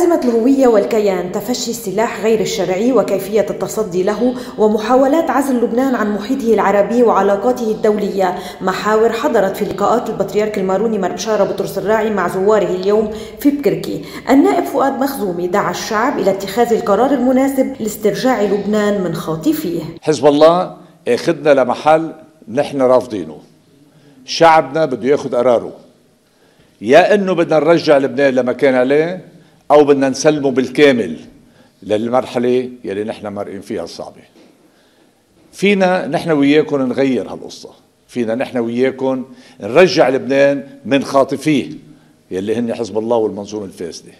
أزمة الهوية والكيان تفشي السلاح غير الشرعي وكيفية التصدي له ومحاولات عزل لبنان عن محيطه العربي وعلاقاته الدولية. محاور حضرت في لقاءات البطريرك الماروني مربشارة بطرس الراعي مع زواره اليوم في بكركي. النائب فؤاد مخزومي دعا الشعب إلى اتخاذ القرار المناسب لاسترجاع لبنان من خاطفيه. حزب الله اخذنا لمحل نحن رافضينه. شعبنا بده ياخذ قراره. يا إنه بدنا نرجع لبنان لما كان عليه أو بدنا نسلمه بالكامل للمرحلة يلي نحن مرقين فيها الصعبة. فينا نحن وياكم نغير هالقصة. فينا نحن وياكم نرجع لبنان من خاطفيه يلي هن حزب الله والمنظومة الفاسدة.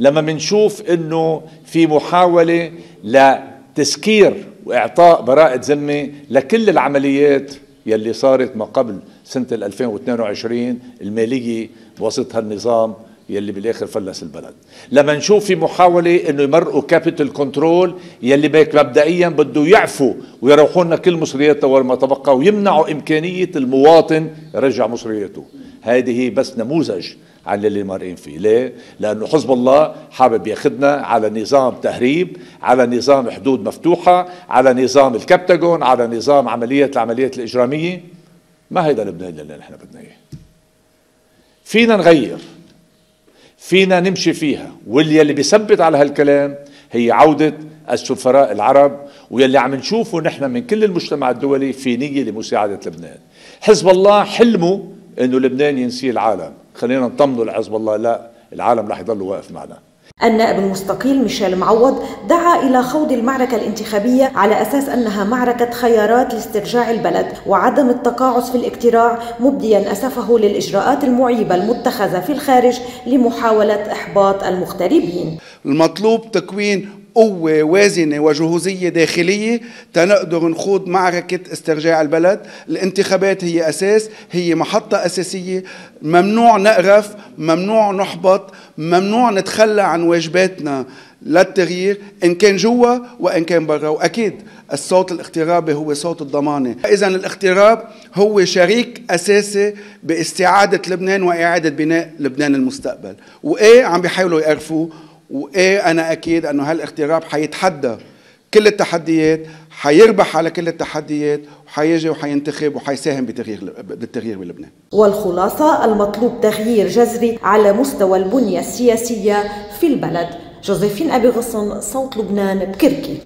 لما منشوف إنه في محاولة لتسكير وإعطاء براءة ذمة لكل العمليات يلي صارت ما قبل سنة 2022 المالية بواسطة هالنظام يلي بالآخر فلس البلد. لما نشوف في محاولة إنه يمرقوا capital control يلي مبدئيا بده يعفوا ويروحوا لنا كل مصرياته وما تبقى ويمنعوا إمكانية المواطن يرجع مصرياته. هذه بس نموذج عن اللي مارقين فيه. ليه؟ لأنه حزب الله حابب ياخذنا على نظام تهريب على نظام حدود مفتوحة على نظام الكبتاجون على نظام عملية العمليات الإجرامية. ما هيدا لبنان اللي نحن بدنا إياه. فينا نغير. فينا نمشي فيها. واللي اللي بيثبت على هالكلام هي عودة السفراء العرب واللي عم نشوفه نحن من كل المجتمع الدولي في نية لمساعدة لبنان. حزب الله حلمه إنه لبنان ينسيه العالم. خلينا نطمنه لحزب الله لا العالم رح يضل واقف معنا. النائب المستقيل ميشيل معوض دعا إلى خوض المعركة الانتخابية على أساس أنها معركة خيارات لاسترجاع البلد وعدم التقاعس في الاقتراع مبديا أسفه للإجراءات المعيبة المتخذة في الخارج لمحاولة إحباط المغتربين. المطلوب تكوين قوة وازنة وجهوزية داخلية تنقدر نخوض معركة استرجاع البلد. الانتخابات هي أساس هي محطة أساسية. ممنوع نقرف ممنوع نحبط. ممنوع نتخلى عن واجباتنا للتغيير إن كان جوا وإن كان برا. وأكيد الصوت الاغترابي هو صوت الضمانة. إذا الاغتراب هو شريك أساسي باستعادة لبنان وإعادة بناء لبنان المستقبل. وإيه عم بيحاولوا يقرفوا وإيه أنا أكيد إنه هالاغتراب حيتحدى كل التحديات حيربح على كل التحديات وحيجي وحينتخب وحيساهم بتغيير بالتغيير بلبنان. والخلاصة المطلوب تغيير جذري على مستوى البنية السياسية في البلد. جوزيفين أبي غصن صوت لبنان بكركي.